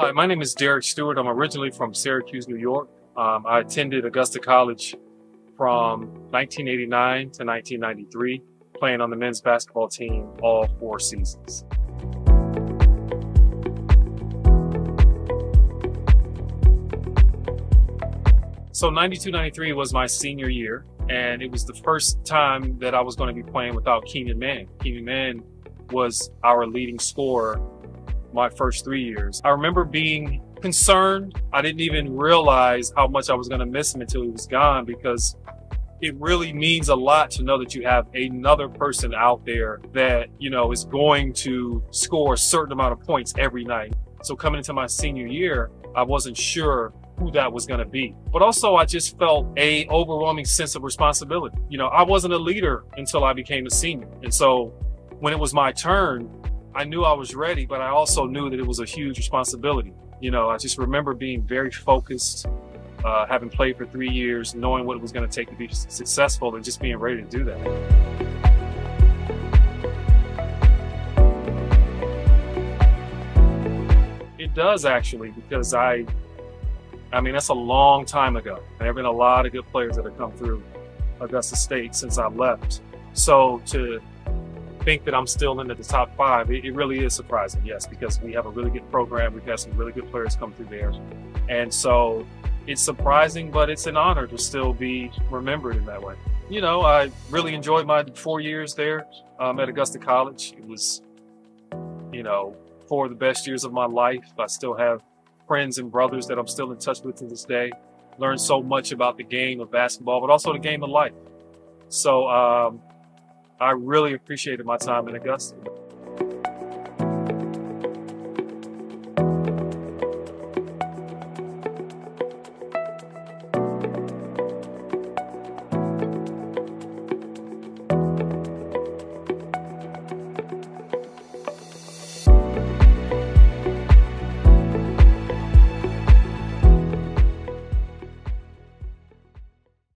Hi, my name is Derek Stewart. I'm originally from Syracuse, New York. Um, I attended Augusta College from 1989 to 1993, playing on the men's basketball team all four seasons. So 92 93 was my senior year, and it was the first time that I was going to be playing without Keenan Mann. Keenan Mann was our leading scorer my first three years. I remember being concerned. I didn't even realize how much I was going to miss him until he was gone because it really means a lot to know that you have another person out there that, you know, is going to score a certain amount of points every night. So coming into my senior year, I wasn't sure who that was going to be. But also I just felt a overwhelming sense of responsibility. You know, I wasn't a leader until I became a senior. And so when it was my turn, I knew I was ready, but I also knew that it was a huge responsibility. You know, I just remember being very focused, uh, having played for three years, knowing what it was going to take to be successful, and just being ready to do that. It does actually, because I, I mean, that's a long time ago. There have been a lot of good players that have come through Augusta State since I left. So to think that I'm still into the top five, it, it, really is surprising, yes, because we have a really good program. We've had some really good players come through there. And so it's surprising, but it's an honor to still be remembered in that way. You know, I really enjoyed my four years there um, at Augusta College. It was, you know, four of the best years of my life. I still have friends and brothers that I'm still in touch with to this day. Learned so much about the game of basketball, but also the game of life. So um, I really appreciated my time in Augusta.